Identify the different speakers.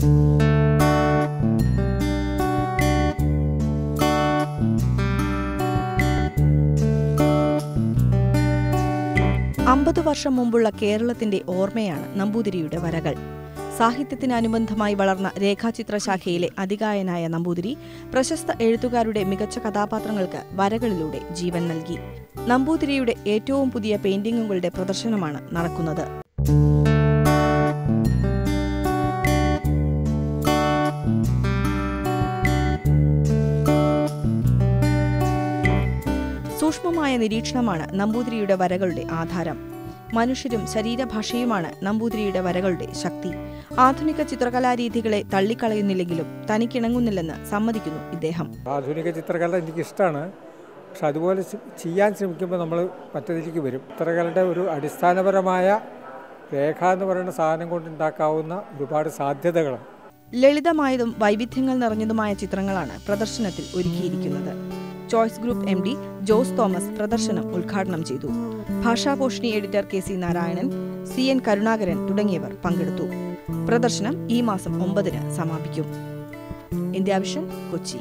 Speaker 1: അമ്പത് വർഷം മുമ്പുള്ള കേരളത്തിന്റെ ഓർമ്മയാണ് നമ്പൂതിരിയുടെ വരകൾ. സാഹിത്യത്തിന് അനുബന്ധമായി വളർന്ന രേഖാചിത്ര ശാഖയിലെ അതികായനായ നമ്പൂതിരി പ്രശസ്ത എഴുത്തുകാരുടെ മികച്ച കഥാപാത്രങ്ങൾക്ക് വരകളിലൂടെ ജീവൻ നൽകി. നമ്പൂതിരിയുടെ ഏറ്റവും പുതിയ പെയിന്റിങ്ങുകളുടെ പ്രദർശനമാണ് നടക്കുന്നത്. സൂക്ഷ്മമായ നിരീക്ഷണമാണ് നമ്പൂതിരിയുടെ വരകളുടെ ആധാരം. മനുഷ്യരും ശരീരഭാഷയുമാണ് നമ്പൂതിരിയുടെ വരകളുടെ ശക്തി. ആധുനിക ചിത്രകലാരീതികളെ തള്ളിക്കളയുന്നില്ലെങ്കിലും തനിക്കിണങ്ങുന്നില്ലെന്ന് സമ്മതിക്കുന്നു ഇദ്ദേഹം.
Speaker 2: ആധുനിക ചിത്രകല എനിക്കിഷ്ടമാണ് പക്ഷെ അതുപോലെ ചെയ്യാൻ ശ്രമിക്കുമ്പോൾ നമ്മൾ മറ്റതിലേക്ക് വരും. ചിത്രകലയുടെ ഒരു അടിസ്ഥാനപരമായ രേഖ എന്ന് പറയുന്ന സാധനം കൊണ്ട് ഉണ്ടാക്കാവുന്ന ഒരുപാട് സാധ്യതകളാണ്.
Speaker 1: ലളിതമായതും വൈവിധ്യങ്ങൾ നിറഞ്ഞതുമായ ചിത്രങ്ങളാണ് പ്രദർശനത്തിൽ ഒരുക്കിയിരിക്കുന്നത്. Choice Group M D Jose Thomas പ്രദർശനം ഉദ്ഘാടനം ചെയ്തു. Bhashabhushani editor K C Narayanan C N Karunakaran തുടങ്ങിയവർ പങ്കെടുത്തു. പ്രദർശനം ഈ മാസം ഒമ്പതിന് സമാപിക്കും. India Vision Kochi.